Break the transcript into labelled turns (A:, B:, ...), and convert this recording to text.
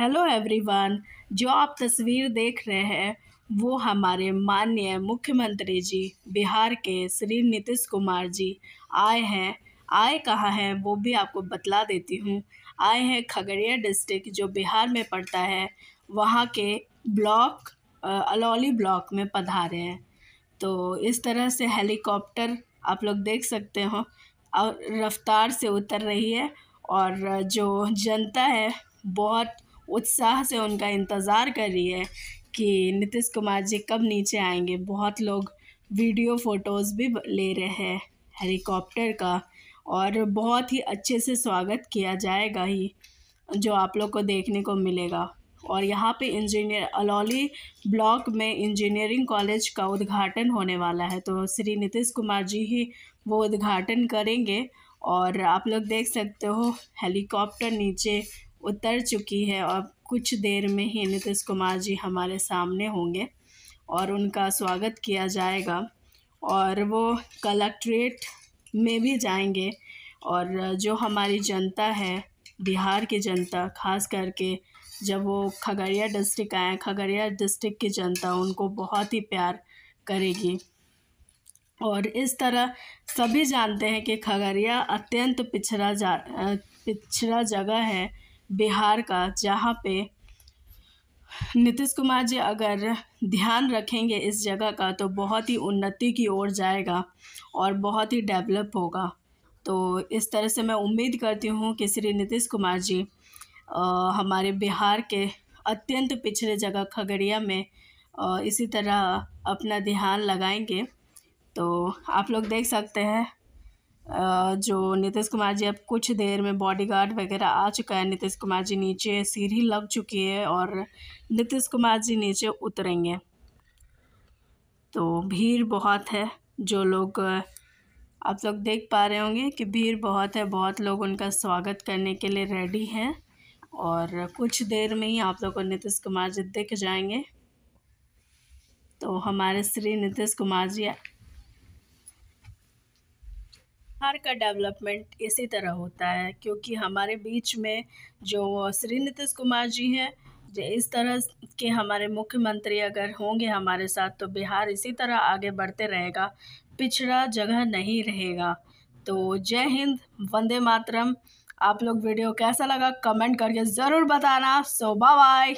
A: Hello everyone जो आप तस्वीर देख रहे हैं, वो हमारे माननीय मुख्यमंत्री जी, बिहार के श्री नीतीश कुमार जी आए हैं। आए कहाँ हैं, वो भी आपको बतला देती हूँ। आए हैं खगड़िया डिस्ट्रिक्ट, जो बिहार में पड़ता है। वहाँ के ब्लॉक अलौली ब्लॉक में पधारे हैं। तो इस तरह से हेलीकॉप्टर आप लोग देख सकते हो। और रफ्तार से उतर रही है। और जो जनता है, बहुत उत्साह से उनका इंतज़ार कर रही है कि नीतीश कुमार जी कब नीचे आएँगे। बहुत लोग वीडियो फ़ोटोज़ भी ले रहे हैं हेलीकॉप्टर का और बहुत ही अच्छे से स्वागत किया जाएगा ही, जो आप लोग को देखने को मिलेगा। और यहाँ पे इंजीनियर अलौली ब्लॉक में इंजीनियरिंग कॉलेज का उद्घाटन होने वाला है तो श्री नीतीश कुमार जी ही वो उद्घाटन करेंगे। और आप लोग देख सकते हो हेलीकॉप्टर नीचे उतर चुकी है और कुछ देर में ही नीतीश कुमार जी हमारे सामने होंगे और उनका स्वागत किया जाएगा और वो कलेक्ट्रेट में भी जाएँगे और जो हमारी जनता है, बिहार की जनता, खास करके जब वो खगड़िया डिस्ट्रिक्ट आए, खगड़िया डिस्ट्रिक्ट की जनता उनको बहुत ही प्यार करेगी। और इस तरह सभी जानते हैं कि खगड़िया अत्यंत पिछड़ा जा, पिछड़ा जगह है बिहार का जहाँ पे नीतीश कुमार जी अगर ध्यान रखेंगे इस जगह का तो बहुत ही उन्नति की ओर जाएगा और बहुत ही डेवलप होगा। तो इस तरह से मैं उम्मीद करती हूँ कि श्री नीतीश कुमार जी आ, हमारे बिहार के अत्यंत पिछड़े जगह खगड़िया में आ, इसी तरह अपना ध्यान लगाएँगे। तो आप लोग देख सकते हैं जो नीतीश कुमार जी अब कुछ देर में बॉडीगार्ड वगैरह आ चुका है। नीतीश कुमार जी नीचे सीढ़ी लग चुकी है और नीतीश कुमार जी नीचे उतरेंगे। तो भीड़ बहुत है, जो लोग, आप लोग देख पा रहे होंगे कि भीड़ बहुत है। बहुत लोग उनका स्वागत करने के लिए रेडी हैं और कुछ देर में ही आप लोग को नीतीश कुमार जी दिख जाएँगे। तो हमारे श्री नीतीश कुमार जी बिहार का डेवलपमेंट इसी तरह होता है, क्योंकि हमारे बीच में जो श्री नीतीश कुमार जी हैं, जो इस तरह के हमारे मुख्यमंत्री अगर होंगे हमारे साथ तो बिहार इसी तरह आगे बढ़ते रहेगा, पिछड़ा जगह नहीं रहेगा। तो जय हिंद, वंदे मातरम। आप लोग वीडियो कैसा लगा, कमेंट करके ज़रूर बताना। सो बाय